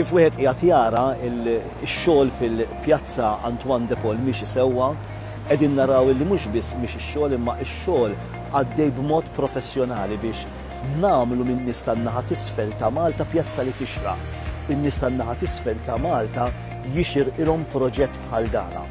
Kif wieħed qiegħed jara x-xogħol fil-pjazza Antoine de Paul mhix isewwa, qegħdin naraw li mhux biss mhix ix-xogħol imma x-xogħol għaddej b'mod professjonali biex nagħmlu minn nies tan-naħa tisfel ta' Malta pjazza li tixraq. In-nies tan-naħa tisfel ta' Malta jixirqilhom proġett bħal dana.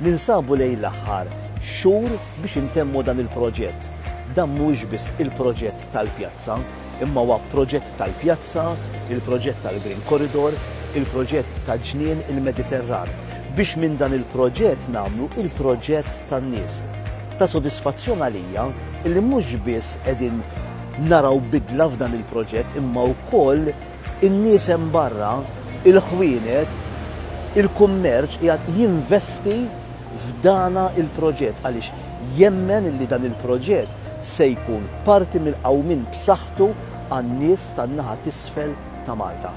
Ninsabu lejn l-aħħar xhur biex intemmu dan il-proġett. Dan mhuwiex biss il-proġett tal-pjazza, imma huwa proġett tal-pjazza, il-proġett tal-Green Corridor, il-proġett ta' Ġnien il-Mediterran, biex minn dan il-proġett nagħmlu il-proġett tan-nies. Ta' sodisfazzjon għalija li mhux biss qegħdin naraw bidla f'dan il-proġett imma wkoll in-nies hemm barra, il-ħwienet, il-kummerċ qiegħed jinvesti f'dana l-proġett għaliex jemmen illi dan il-proġett se jkun parti mill-qawmien b'saħħtu għan-nies tan-naħa t'isfel ta' Malta.